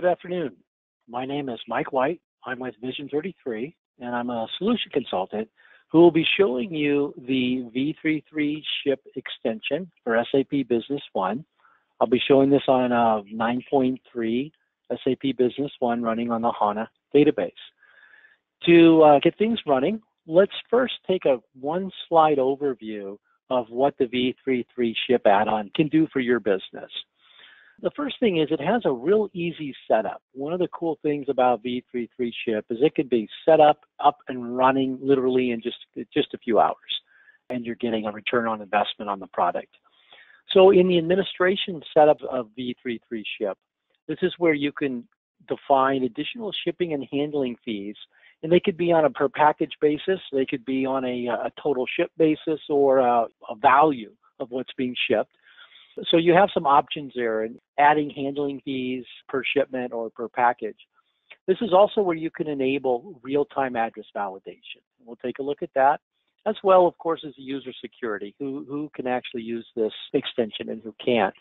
Good afternoon. My name is Mike White. I'm with Vision 33, and I'm a solution consultant who will be showing you the V33 ship extension for SAP Business One. I'll be showing this on a 9.3 SAP Business One running on the HANA database. To uh, get things running, let's first take a one slide overview of what the V33 ship add-on can do for your business. The first thing is it has a real easy setup. One of the cool things about V33 Ship is it can be set up, up and running literally in just, just a few hours, and you're getting a return on investment on the product. So in the administration setup of V33 Ship, this is where you can define additional shipping and handling fees, and they could be on a per package basis, they could be on a, a total ship basis, or a, a value of what's being shipped. So you have some options there and adding handling fees per shipment or per package. This is also where you can enable real-time address validation. We'll take a look at that, as well, of course, as the user security, who, who can actually use this extension and who can't.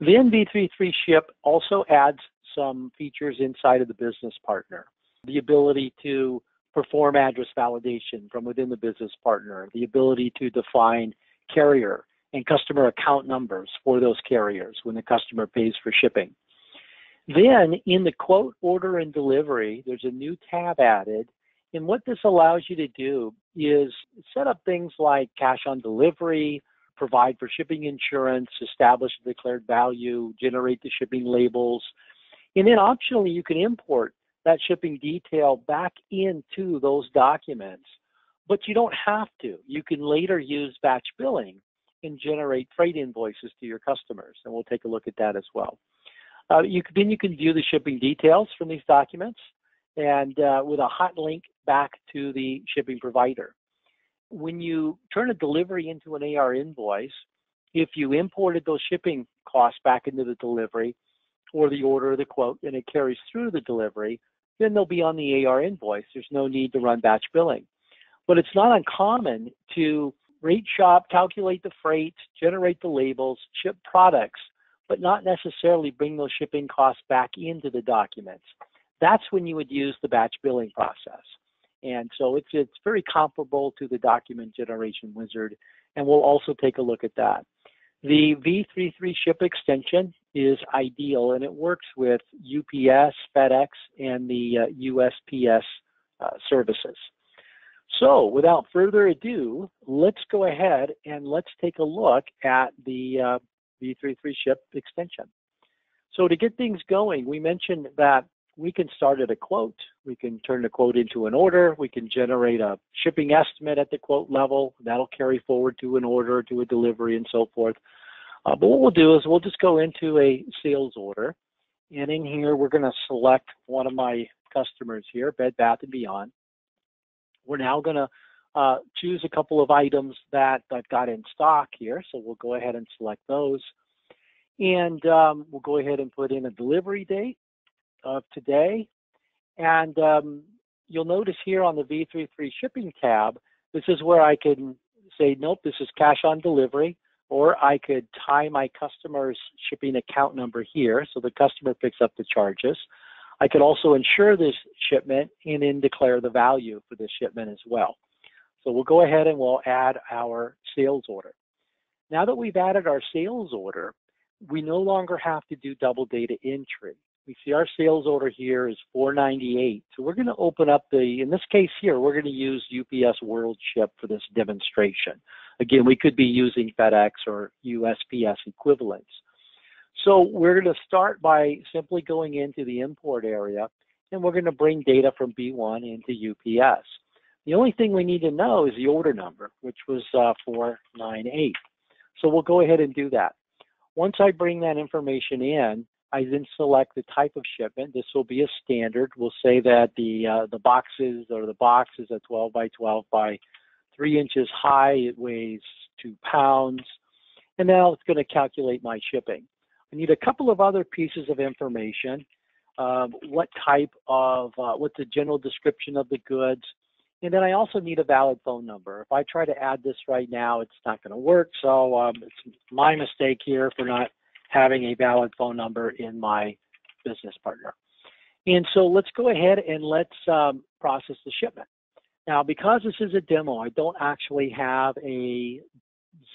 Then V33 Ship also adds some features inside of the business partner. The ability to perform address validation from within the business partner, the ability to define carrier and customer account numbers for those carriers when the customer pays for shipping. Then in the quote order and delivery, there's a new tab added. And what this allows you to do is set up things like cash on delivery, provide for shipping insurance, establish the declared value, generate the shipping labels. And then optionally, you can import that shipping detail back into those documents. But you don't have to. You can later use batch billing and generate freight invoices to your customers. And we'll take a look at that as well. Uh, you then you can view the shipping details from these documents and uh, with a hot link back to the shipping provider. When you turn a delivery into an AR invoice, if you imported those shipping costs back into the delivery or the order or the quote and it carries through the delivery, then they'll be on the AR invoice. There's no need to run batch billing. But it's not uncommon to rate shop, calculate the freight, generate the labels, ship products, but not necessarily bring those shipping costs back into the documents. That's when you would use the batch billing process. And so it's, it's very comparable to the document generation wizard, and we'll also take a look at that. The V33 ship extension is ideal, and it works with UPS, FedEx, and the uh, USPS uh, services. So without further ado, let's go ahead and let's take a look at the uh, V33 ship extension. So to get things going, we mentioned that we can start at a quote, we can turn the quote into an order, we can generate a shipping estimate at the quote level, that'll carry forward to an order, to a delivery, and so forth. Uh, but what we'll do is we'll just go into a sales order, and in here we're going to select one of my customers here, Bed Bath & Beyond. We're now going to uh, choose a couple of items that I've got in stock here. So we'll go ahead and select those. And um, we'll go ahead and put in a delivery date of today. And um, you'll notice here on the V33 shipping tab, this is where I can say, nope, this is cash on delivery. Or I could tie my customer's shipping account number here so the customer picks up the charges. I could also insure this shipment and then declare the value for this shipment as well. So we'll go ahead and we'll add our sales order. Now that we've added our sales order, we no longer have to do double data entry. We see our sales order here is 498. So we're going to open up the, in this case here, we're going to use UPS World Ship for this demonstration. Again, we could be using FedEx or USPS equivalents. So we're going to start by simply going into the import area and we're going to bring data from B1 into UPS. The only thing we need to know is the order number, which was uh, 498. So we'll go ahead and do that. Once I bring that information in, I then select the type of shipment. This will be a standard. We'll say that the uh, the boxes or the box is a 12 by 12 by 3 inches high. It weighs 2 pounds. And now it's going to calculate my shipping. I need a couple of other pieces of information. Um, what type of, uh, what's the general description of the goods? And then I also need a valid phone number. If I try to add this right now, it's not going to work. So um, it's my mistake here for not having a valid phone number in my business partner. And so let's go ahead and let's um, process the shipment. Now, because this is a demo, I don't actually have a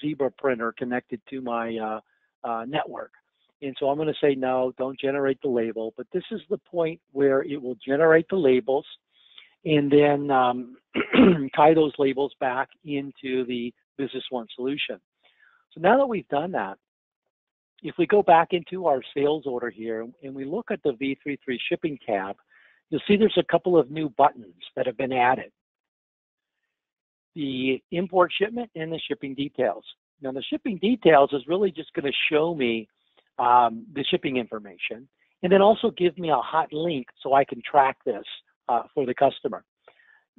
Zebra printer connected to my uh, uh, network. And so I'm going to say no, don't generate the label. But this is the point where it will generate the labels and then um, tie those labels back into the Business One solution. So now that we've done that, if we go back into our sales order here and we look at the V33 shipping tab, you'll see there's a couple of new buttons that have been added. The import shipment and the shipping details. Now the shipping details is really just going to show me um, the shipping information and then also give me a hot link so I can track this uh, for the customer.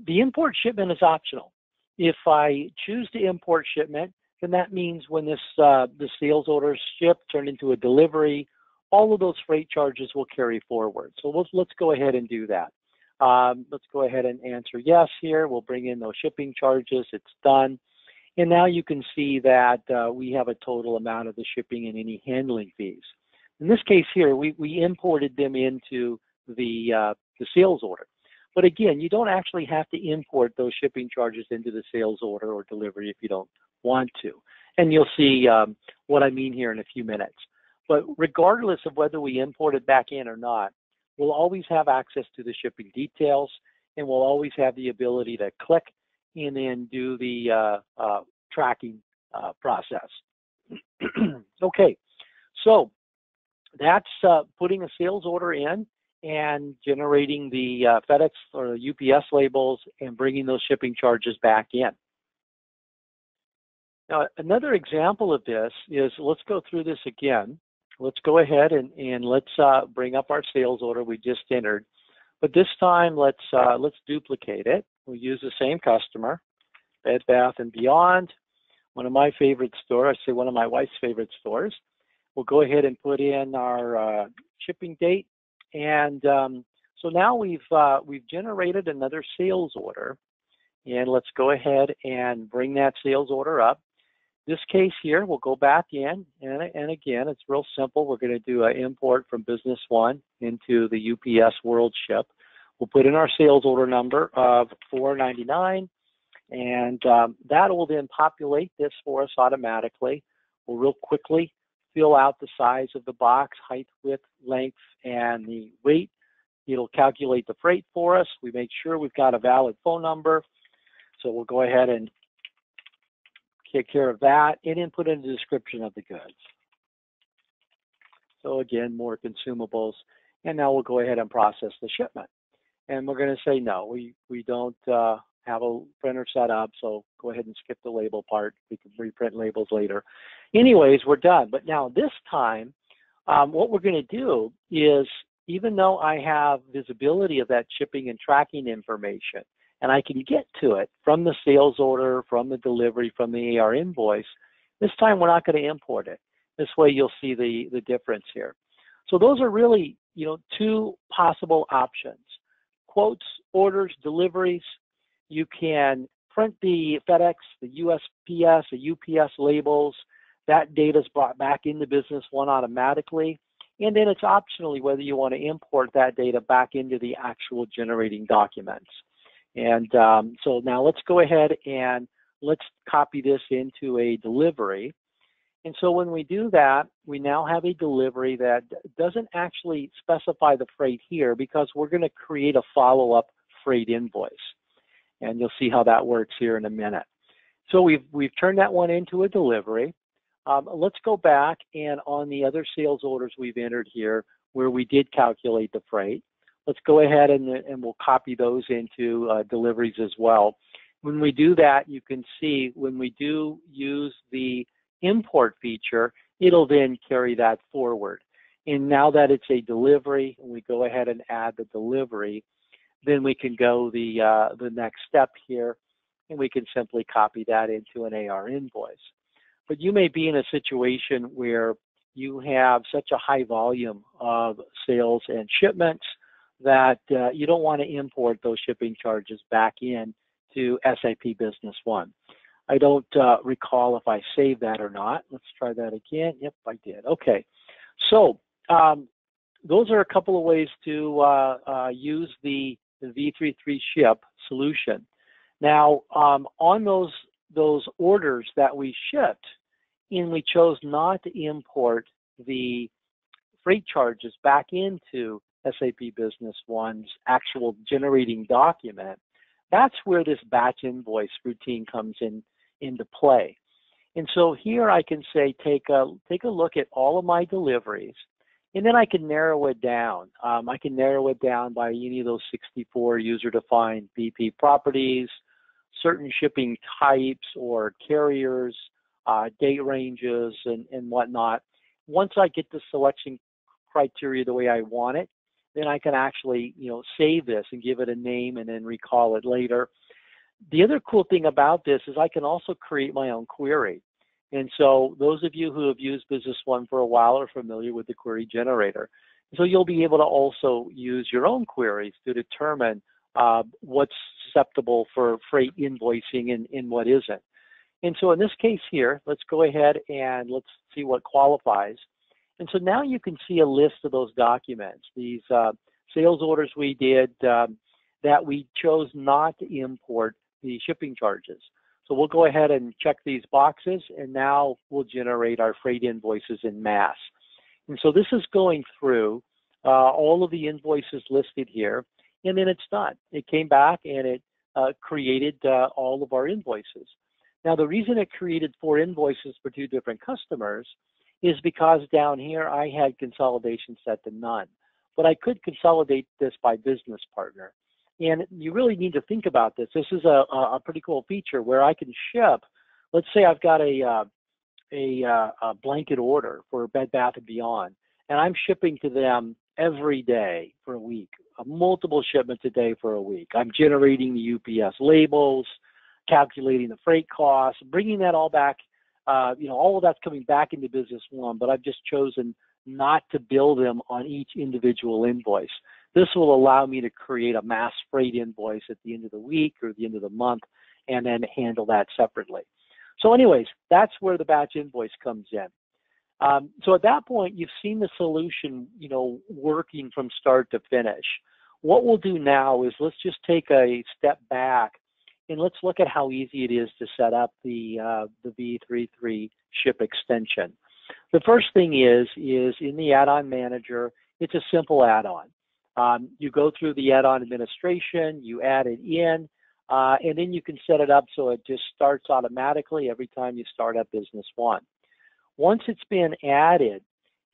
The import shipment is optional. If I choose to import shipment, then that means when this uh, the sales order is shipped, turned into a delivery, all of those freight charges will carry forward. So let's, let's go ahead and do that. Um, let's go ahead and answer yes here. We'll bring in those shipping charges. It's done. And now you can see that uh, we have a total amount of the shipping and any handling fees. In this case here, we, we imported them into the, uh, the sales order. But again, you don't actually have to import those shipping charges into the sales order or delivery if you don't want to. And you'll see um, what I mean here in a few minutes. But regardless of whether we import it back in or not, we'll always have access to the shipping details and we'll always have the ability to click and then do the uh, uh, tracking uh, process. okay, so that's uh, putting a sales order in and generating the uh, FedEx or the UPS labels and bringing those shipping charges back in. Now, another example of this is, let's go through this again. Let's go ahead and, and let's uh, bring up our sales order we just entered. But this time, let's, let's duplicate it. We'll use the same customer, Bed Bath & Beyond, one of my favorite stores, I say one of my wife's favorite stores. We'll go ahead and put in our uh, shipping date. And um, so now we've, uh, we've generated another sales order. And let's go ahead and bring that sales order up. This case here, we'll go back in, and, and again, it's real simple. We're going to do an import from Business One into the UPS World Ship. We'll put in our sales order number of 499, and um, that will then populate this for us automatically. We'll real quickly fill out the size of the box, height, width, length, and the weight. It'll calculate the freight for us. We make sure we've got a valid phone number. So we'll go ahead and take care of that, and then put in the description of the goods. So again, more consumables. And now we'll go ahead and process the shipment. And we're going to say no, we, we don't uh, have a printer set up, so go ahead and skip the label part. We can reprint labels later. Anyways, we're done. But now this time, um, what we're going to do is, even though I have visibility of that shipping and tracking information, and I can get to it from the sales order, from the delivery, from the AR invoice. This time we're not going to import it. This way you'll see the, the difference here. So those are really, you know, two possible options. Quotes, orders, deliveries. You can print the FedEx, the USPS, the UPS labels. That data is brought back into Business One automatically. And then it's optionally whether you want to import that data back into the actual generating documents. And um, so now let's go ahead and let's copy this into a delivery. And so when we do that, we now have a delivery that doesn't actually specify the freight here because we're going to create a follow-up freight invoice. And you'll see how that works here in a minute. So we've, we've turned that one into a delivery. Um, let's go back and on the other sales orders we've entered here where we did calculate the freight, let's go ahead and, and we'll copy those into uh, deliveries as well. When we do that, you can see when we do use the import feature, it'll then carry that forward. And now that it's a delivery, we go ahead and add the delivery, then we can go the, uh, the next step here, and we can simply copy that into an AR invoice. But you may be in a situation where you have such a high volume of sales and shipments that uh, you don't want to import those shipping charges back in to SAP Business One. I don't uh, recall if I saved that or not. Let's try that again. Yep, I did. Okay. So um, those are a couple of ways to uh, uh, use the, the, V33 ship solution. Now, um, on those those orders that we shipped, and we chose not to import the freight charges back into SAP Business One's actual generating document, that's where this batch invoice routine comes in into play. And so here I can say take a take a look at all of my deliveries, and then I can narrow it down. Um, I can narrow it down by any of those 64 user-defined BP properties, certain shipping types or carriers, uh, date ranges, and, and whatnot. Once I get the selection criteria the way I want it, then I can actually, you know, save this and give it a name and then recall it later. The other cool thing about this is I can also create my own query. And so those of you who have used Business One for a while are familiar with the query generator. So you'll be able to also use your own queries to determine uh, what's susceptible for freight invoicing and, and what isn't. And so in this case here, let's go ahead and let's see what qualifies. And so now you can see a list of those documents, these uh, sales orders we did um, that we chose not to import the shipping charges. So we'll go ahead and check these boxes and now we'll generate our freight invoices in mass. And so this is going through uh, all of the invoices listed here and then it's done. It came back and it uh, created uh, all of our invoices. Now the reason it created four invoices for two different customers is because down here I had consolidation set to none. But I could consolidate this by business partner. And you really need to think about this. This is a, a pretty cool feature where I can ship, let's say I've got a, uh, a, uh, a blanket order for Bed Bath & Beyond, and I'm shipping to them every day for a week, multiple shipments a day for a week. I'm generating the UPS labels, calculating the freight costs, bringing that all back. Uh, you know, all of that's coming back into Business One, but I've just chosen not to bill them on each individual invoice. This will allow me to create a mass freight invoice at the end of the week or the end of the month and then handle that separately. So anyways, that's where the batch invoice comes in. Um, so at that point, you've seen the solution, you know, working from start to finish. What we'll do now is let's just take a step back and let's look at how easy it is to set up the uh, the V33 ship extension. The first thing is is in the add-on manager, it's a simple add-on. Um, you go through the add-on administration, you add it in, uh, and then you can set it up so it just starts automatically every time you start up Business One. Once it's been added,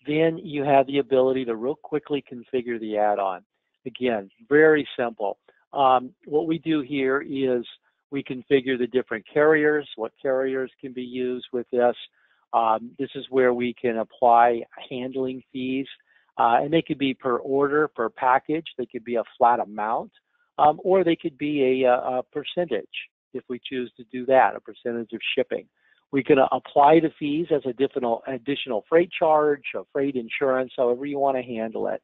then you have the ability to real quickly configure the add-on. Again, very simple. Um, what we do here is we configure the different carriers, what carriers can be used with this. Um, this is where we can apply handling fees, uh, and they could be per order, per package. They could be a flat amount, um, or they could be a, a, percentage if we choose to do that, a percentage of shipping. We can apply the fees as additional, additional freight charge, freight insurance, however you want to handle it.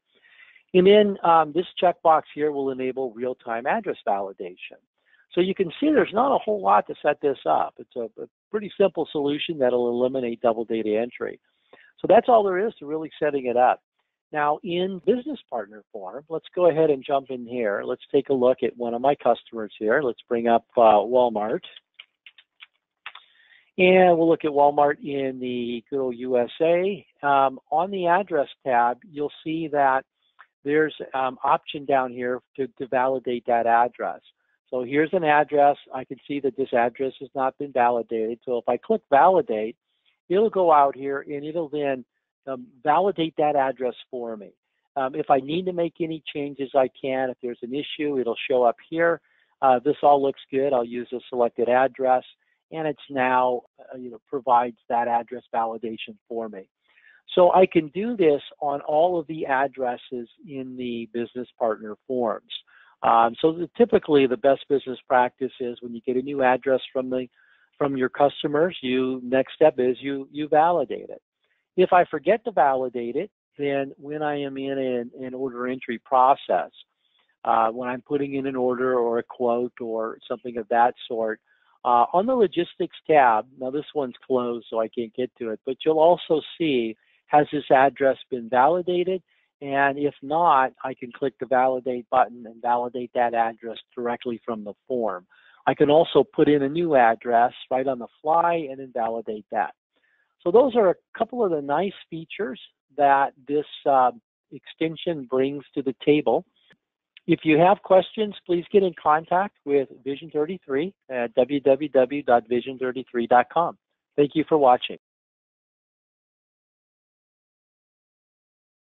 And then um, this checkbox here will enable real-time address validation. So you can see there's not a whole lot to set this up. It's a, a pretty simple solution that'll eliminate double data entry. So that's all there is to really setting it up. Now in business partner form, let's go ahead and jump in here. Let's take a look at one of my customers here. Let's bring up uh, Walmart. And we'll look at Walmart in the good old USA. Um, on the address tab, you'll see that there's um, option down here to, to validate that address. So here's an address. I can see that this address has not been validated. So if I click validate, it'll go out here and it'll then um, validate that address for me. Um, if I need to make any changes, I can. If there's an issue, it'll show up here. Uh, this all looks good. I'll use the selected address and it's now, uh, you know, provides that address validation for me. So I can do this on all of the addresses in the business partner forms. Um, so the, typically the best business practice is when you get a new address from the from your customers, you next step is you you validate it. If I forget to validate it, then when I am in an, an order entry process, uh, when I'm putting in an order or a quote or something of that sort, uh, on the logistics tab, now this one's closed so I can't get to it, but you'll also see has this address been validated And if not, I can click the validate button and validate that address directly from the form. I can also put in a new address right on the fly and invalidate that. So those are a couple of the nice features that this uh, extension brings to the table. If you have questions, please get in contact with Vision 33 at www.vision33.com. Thank you for watching.